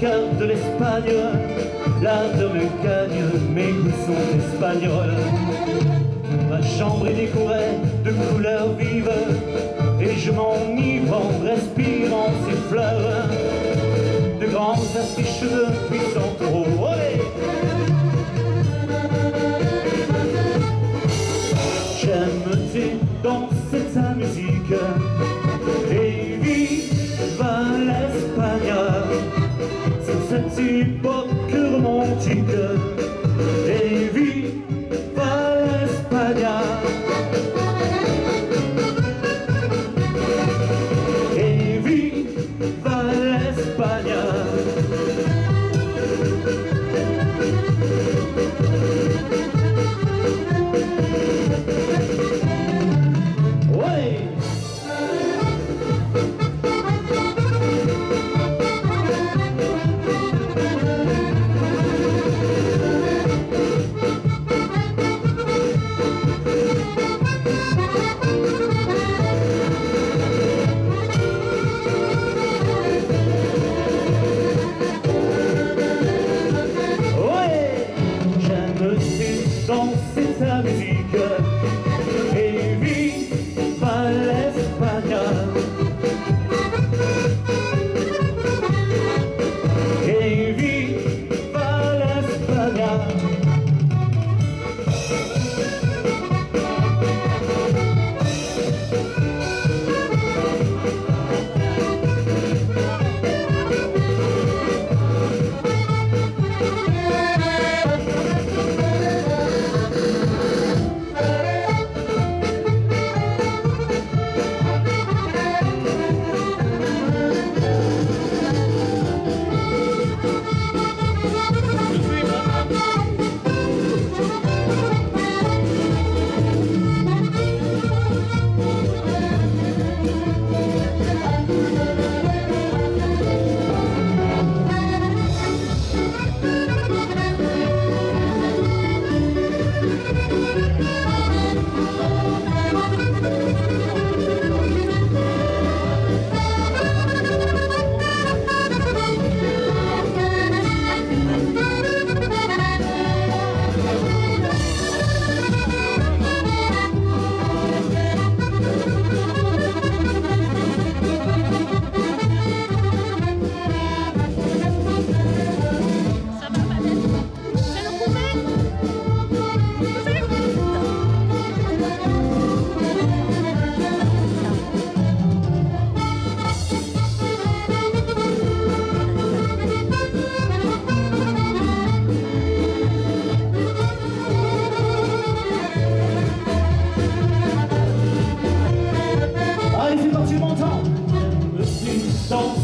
cœur de l'Espagne, l'art de me gagne, mes goûts espagnols. Ma chambre est décorée de couleurs vives, et je m'enivre en respirant ces fleurs. De grandes affiches puissants taureaux. J'aime danser sa musique hip-hop que romantique et viva l'Espagne. Et viva l'Espagne. America don't